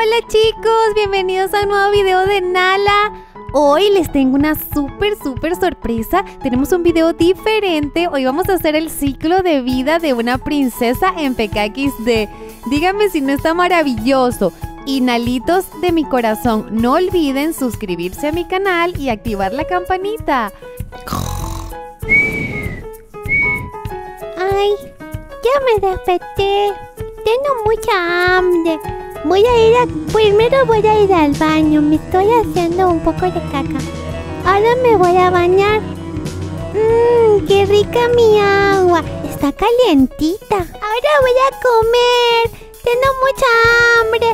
Hola chicos, bienvenidos a un nuevo video de Nala. Hoy les tengo una súper, súper sorpresa. Tenemos un video diferente. Hoy vamos a hacer el ciclo de vida de una princesa en PKXD. Díganme si no está maravilloso. Y Nalitos de mi corazón, no olviden suscribirse a mi canal y activar la campanita. Ay, ya me desperté. Tengo mucha hambre. Voy a ir a... Primero voy a ir al baño. Me estoy haciendo un poco de caca. Ahora me voy a bañar. Mmm, qué rica mi agua. Está calientita. Ahora voy a comer. Tengo mucha hambre.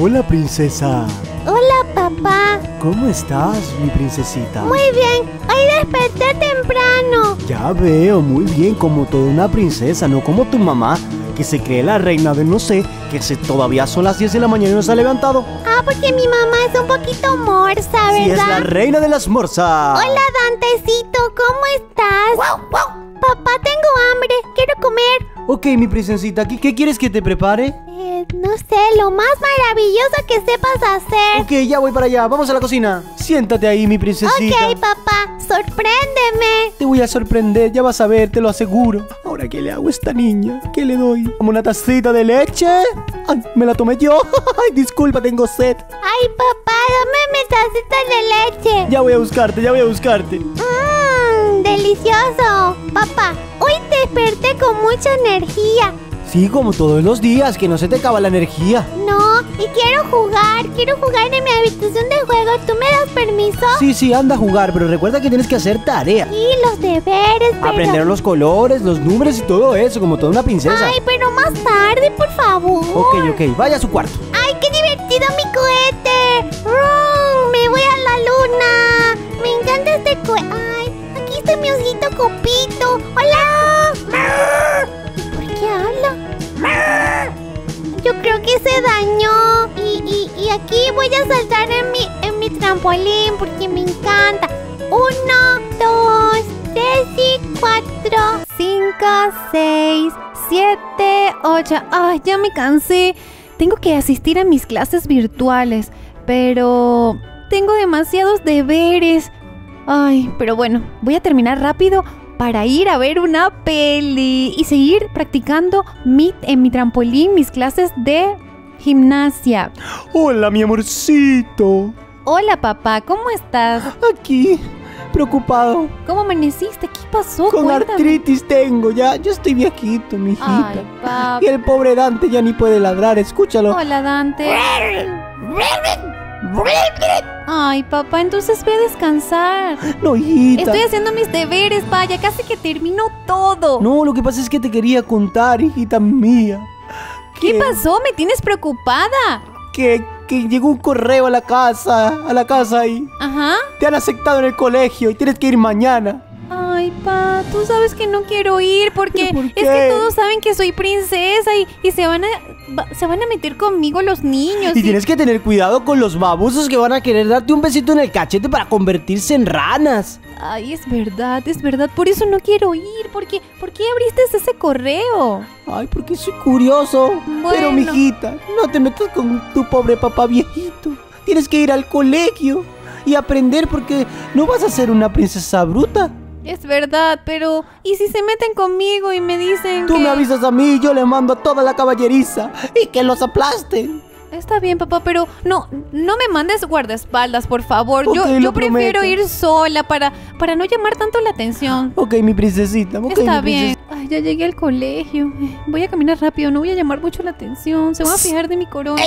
Hola, princesa. Hola, papá. ¿Cómo estás, mi princesita? Muy bien. Hoy desperté temprano. Ya veo, muy bien, como toda una princesa, no como tu mamá, que se cree la reina de no sé, que se todavía son las 10 de la mañana y no se ha levantado. Ah, porque mi mamá es un poquito morsa, ¿verdad? Sí, es la reina de las morsas. Hola, Dantecito, ¿cómo estás? Papá, tengo hambre. Quiero comer. Ok, mi princesita, ¿qué, qué quieres que te prepare? Eh, no sé, lo más maravilloso que sepas hacer. Ok, ya voy para allá, vamos a la cocina. Siéntate ahí, mi princesita. Ok, papá, sorpréndeme. Te voy a sorprender, ya vas a ver, te lo aseguro. Ahora, ¿qué le hago a esta niña? ¿Qué le doy? ¿Como una tacita de leche? Ay, me la tomé yo. Ay, disculpa, tengo sed. Ay, papá, dame mi tacita de leche. Ya voy a buscarte, ya voy a buscarte. Mmm, delicioso. Papá, hoy desperté con mucha energía. Sí, como todos los días, que no se te acaba la energía. No, y quiero jugar. Quiero jugar en mi habitación de juego. ¿Tú me das permiso? Sí, sí, anda a jugar, pero recuerda que tienes que hacer tarea. Sí, los deberes, pero... Aprender los colores, los números y todo eso, como toda una princesa. Ay, pero más tarde, por favor. Ok, ok, vaya a su cuarto. ¡Ay, qué divertido mi cohete! ¡Rum! ¡Me voy a la luna! Me encanta este cohete. ¡Ay! Aquí está mi osito copito. ¡Hola! Creo que se dañó. Y, y, y aquí voy a saltar en mi, en mi trampolín porque me encanta. Uno, dos, tres y cuatro. 5, 6, 7, 8. Ay, ya me cansé. Tengo que asistir a mis clases virtuales, pero tengo demasiados deberes. Ay, pero bueno, voy a terminar rápido para ir a ver una peli y seguir practicando mi, en mi trampolín mis clases de gimnasia. Hola, mi amorcito. Hola papá, ¿cómo estás? Aquí, preocupado. ¿Cómo amaneciste? ¿Qué pasó? Con Cuéntame. artritis tengo, ya, yo estoy viejito, mi hijita. Ay. Y el pobre Dante ya ni puede ladrar, escúchalo. Hola Dante. Ay, papá, entonces ve a descansar. No, hijita. Estoy haciendo mis deberes, vaya, casi que termino todo. No, lo que pasa es que te quería contar, hijita mía. ¿Qué pasó? Me tienes preocupada. Que, que llegó un correo a la casa, a la casa y Ajá. te han aceptado en el colegio y tienes que ir mañana. Ay, pa, tú sabes que no quiero ir porque ¿Pero por es que todos saben que soy princesa y, y se van a va- se van a meter conmigo los niños. Y y- tienes que tener cuidado con los babosos que van a querer darte un besito en el cachete para convertirse en ranas. Ay, es verdad, es verdad. Por eso no quiero ir. porque ¿Por qué abriste ese correo? Ay, porque soy curioso. Pero, Bueno. mijita, no te metas con tu pobre papá viejito. Tienes que ir al colegio y aprender porque no vas a ser una princesa bruta. Es verdad, pero ¿y si se meten conmigo y me dicen Tú que me avisas a mí y yo le mando a toda la caballeriza y que los aplasten. Está bien, papá, pero no, no me mandes guardaespaldas, por favor. yo yo prefiero prometo. ir sola para, para no llamar tanto la atención. Ok, mi princesita. ok, Está mi bien. princesita. Ay, ya llegué al colegio. Voy a caminar rápido, no voy a llamar mucho la atención. Se van a fijar de mi corona.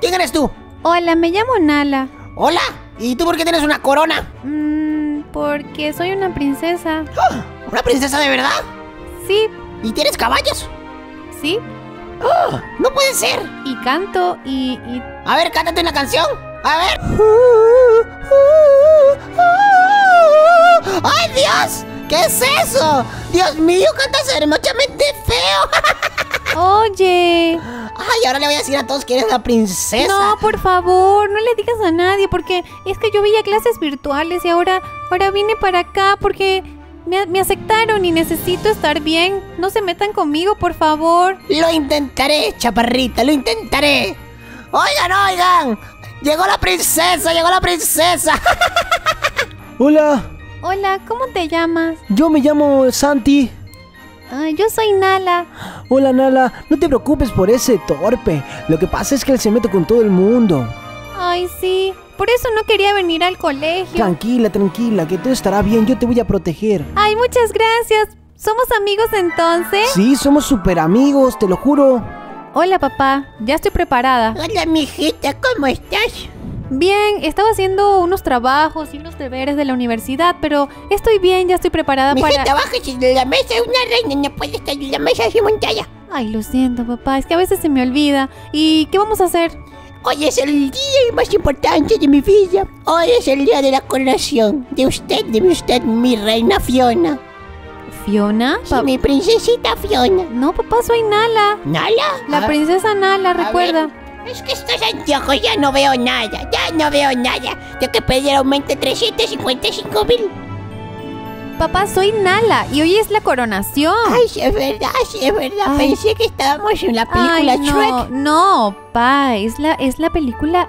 ¿Quién eres tú? Hola, me llamo Nala. Hola. ¿Y tú por qué tienes una corona? Mm, porque soy una princesa. ¡Ah! ¿Una princesa de verdad? Sí, ¿Y tienes caballos? sí. ¡Ah! No puede ser. Y canto y, y A ver, cántate una canción. A ver. ¡Ay, Dios! ¿Qué es eso? Dios mío, cantas hermosamente feo. Oye. Ay, ahora le voy a decir a todos que eres la princesa. No, por favor, no le digas a nadie porque es que yo veía clases virtuales y ahora, ahora vine para acá porque me, me aceptaron y necesito estar bien. No se metan conmigo, por favor. Lo intentaré, chaparrita, lo intentaré. Oigan, oigan. Llegó la princesa, llegó la princesa. Hola, Hola, ¿cómo te llamas? yo me llamo Santi. Ay, yo soy Nala. Hola Nala, no te preocupes por ese torpe. Lo que pasa es que él se mete con todo el mundo. Ay, sí. Por eso no quería venir al colegio. Tranquila, tranquila, que todo estará bien, yo te voy a proteger. Ay, muchas gracias. ¿Somos amigos entonces? Sí, somos super amigos, te lo juro. Hola, papá. Ya estoy preparada. Hola, mijita, ¿cómo estás? Bien, estaba haciendo unos trabajos y unos deberes de la universidad, pero estoy bien, ya estoy preparada Mijita, para... bájese de la mesa, una reina no puede estar en la mesa así montada. Ay, lo siento, papá. Es que a veces se me olvida. ¿Y qué vamos a hacer? Hoy es el día más importante de mi vida. Hoy es el día de la coronación de usted, de usted, mi reina Fiona. ¿Fiona? Sí, Pa- mi princesita Fiona. No, papá, soy Nala. ¿Nala? La Ah, princesa Nala, recuerda. Es que estos anteojos ya no veo nada, ya no veo nada. Tengo que pedir aumento de 355 mil. Papá, soy Nala y hoy es la coronación. Ay, sí es verdad, sí es verdad. Ay. Pensé que estábamos en la película Ay, no, Shrek. no, pa, es la, es la película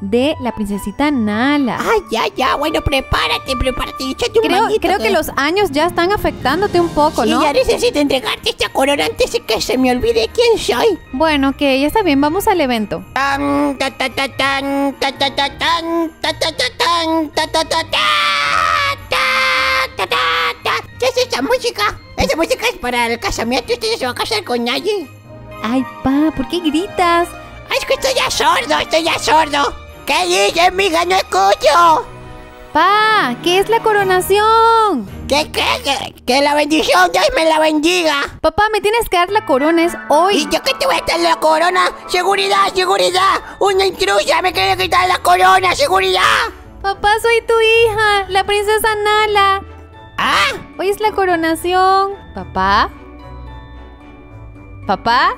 de la princesita Nala. Ay ya, ya. Bueno, prepárate, prepárate. Échate un creo, creo que los años ya están afectándote un poco, sí, ¿no? ya necesito entregarte esta corona antes de que se me olvide quién soy. Bueno, que ya está bien. Vamos al evento. ¿Qué es esta música? Esa música es para el casamiento. Usted se va a casar con nadie. Ay, pa, ¿por qué gritas? Ay, es que estoy ya sordo, estoy ya sordo. ¿Qué dices, mija? No escucho. Pa, ¿qué es la coronación? ¿Qué, qué, qué? Que la bendición Dios me la bendiga. Papá, me tienes que dar la corona, es hoy. ¿Y yo qué te voy a quitar la corona? ¡Seguridad, seguridad! ¡Una intrusa me quiere quitar la corona! ¡Seguridad! Papá, soy tu hija, la princesa Nala. ¿Ah? Hoy es la coronación. Papá. Papá.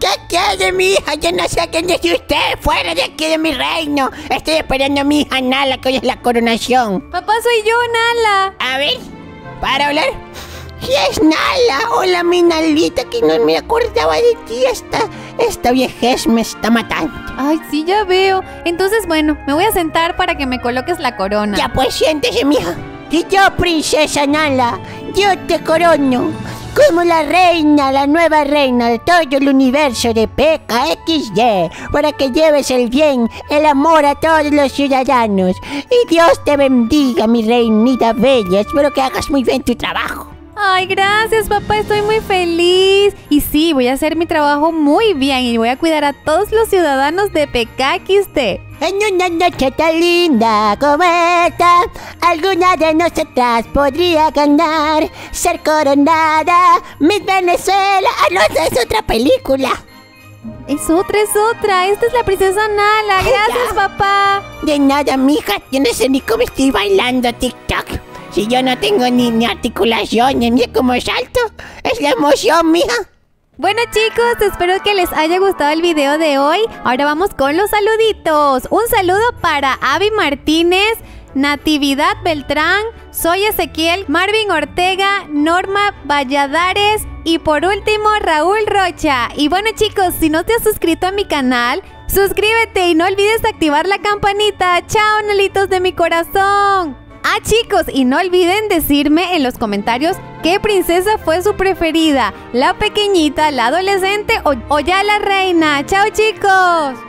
¿Qué quiere mi hija? Yo no sé quién es usted. Fuera de aquí de mi reino. Estoy esperando a mi hija Nala, que hoy es la coronación. Papá, soy yo, Nala. A ver, para hablar. Sí, es Nala. Hola, mi Nalita, que no me acordaba de ti. Esta, esta viejez me está matando. Ay, sí, ya veo. Entonces, bueno, me voy a sentar para que me coloques la corona. Ya pues siéntese, mija. Y yo, princesa Nala, yo te corono como la reina, la nueva reina de todo el universo de PKXD, para que lleves el bien, el amor a todos los ciudadanos. Y Dios te bendiga, mi reinita bella. Espero que hagas muy bien tu trabajo. Ay, gracias, papá. Estoy muy feliz. Y sí, voy a hacer mi trabajo muy bien y voy a cuidar a todos los ciudadanos de Pecaquiste. En una noche tan linda como esta, alguna de nosotras podría ganar, ser coronada, Miss Venezuela. Ah, no, esa es otra película. Es otra, es otra. Esta es la princesa Nala. Gracias, papá. De nada, mija, yo no sé ni cómo estoy bailando TikTok. Si yo no tengo ni, ni articulaciones, ni cómo salto. Es la emoción, mija. Bueno chicos, espero que les haya gustado el video de hoy. Ahora vamos con los saluditos. Un saludo para Avi Martínez, Natividad Beltrán, Soy Ezequiel, Marvin Ortega, Norma Valladares y por último Raúl Rocha. Y bueno chicos, si no te has suscrito a mi canal, suscríbete y no olvides activar la campanita. Chao, nelitos de mi corazón. Ah chicos, y no olviden decirme en los comentarios qué princesa fue su preferida, la pequeñita, la adolescente o, o ya la reina. Chao chicos.